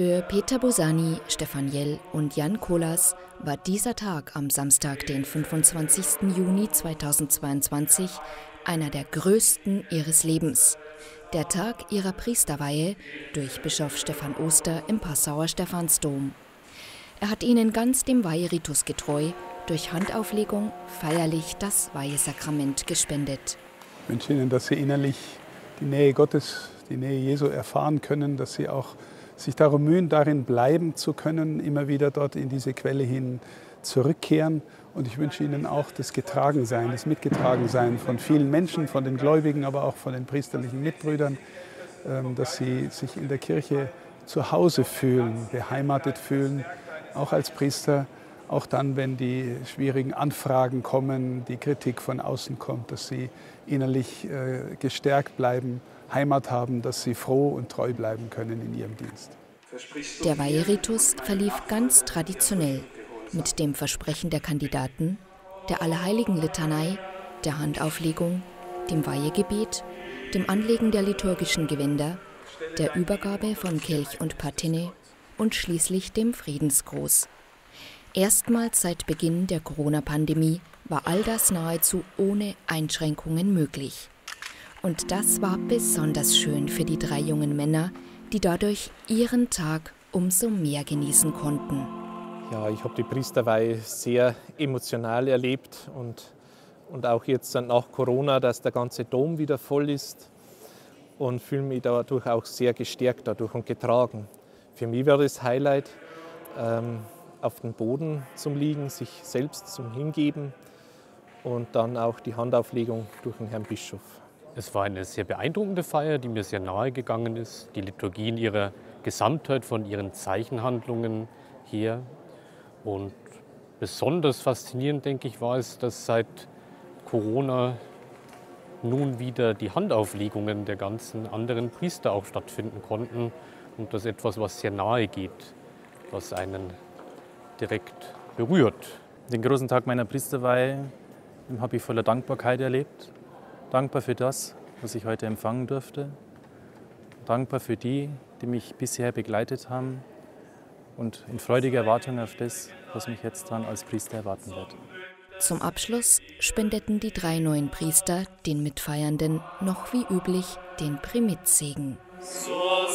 Für Peter Bosani, Stefan Jell und Jan Kolas war dieser Tag am Samstag, den 25. Juni 2022, einer der größten ihres Lebens. Der Tag ihrer Priesterweihe durch Bischof Stefan Oster im Passauer Stephansdom. Er hat ihnen ganz dem Weiheritus getreu durch Handauflegung feierlich das Weihesakrament gespendet. Ich wünsche Ihnen, dass Sie innerlich die Nähe Gottes, die Nähe Jesu erfahren können, dass Sie auch sich darum mühen, darin bleiben zu können, immer wieder dort in diese Quelle hin zurückkehren. Und ich wünsche Ihnen auch das Getragensein, das Mitgetragensein von vielen Menschen, von den Gläubigen, aber auch von den priesterlichen Mitbrüdern, ähm, dass Sie sich in der Kirche zu Hause fühlen, beheimatet fühlen, auch als Priester, auch dann, wenn die schwierigen Anfragen kommen, die Kritik von außen kommt, dass Sie innerlich äh, gestärkt bleiben Heimat haben, dass sie froh und treu bleiben können in ihrem Dienst. Der Weiheritus verlief ganz traditionell mit dem Versprechen der Kandidaten, der Allerheiligen-Litanei, der Handauflegung, dem Weihegebet, dem Anlegen der liturgischen Gewänder, der Übergabe von Kelch und Patine und schließlich dem Friedensgruß. Erstmals seit Beginn der Corona-Pandemie war all das nahezu ohne Einschränkungen möglich. Und das war besonders schön für die drei jungen Männer, die dadurch ihren Tag umso mehr genießen konnten. Ja, ich habe die Priesterweihe sehr emotional erlebt und, und auch jetzt nach Corona, dass der ganze Dom wieder voll ist und fühle mich dadurch auch sehr gestärkt dadurch und getragen. Für mich war das Highlight, ähm, auf dem Boden zum Liegen, sich selbst zum Hingeben und dann auch die Handauflegung durch den Herrn Bischof. Es war eine sehr beeindruckende Feier, die mir sehr nahe gegangen ist. Die Liturgie in ihrer Gesamtheit von ihren Zeichenhandlungen her. Und besonders faszinierend, denke ich, war es, dass seit Corona nun wieder die Handauflegungen der ganzen anderen Priester auch stattfinden konnten. Und das ist etwas, was sehr nahe geht, was einen direkt berührt. Den großen Tag meiner Priesterweihe habe ich voller Dankbarkeit erlebt dankbar für das, was ich heute empfangen durfte. Dankbar für die, die mich bisher begleitet haben und in freudiger Erwartung auf das, was mich jetzt dann als Priester erwarten wird. Zum Abschluss spendeten die drei neuen Priester den Mitfeiernden noch wie üblich den Primitzsegen. So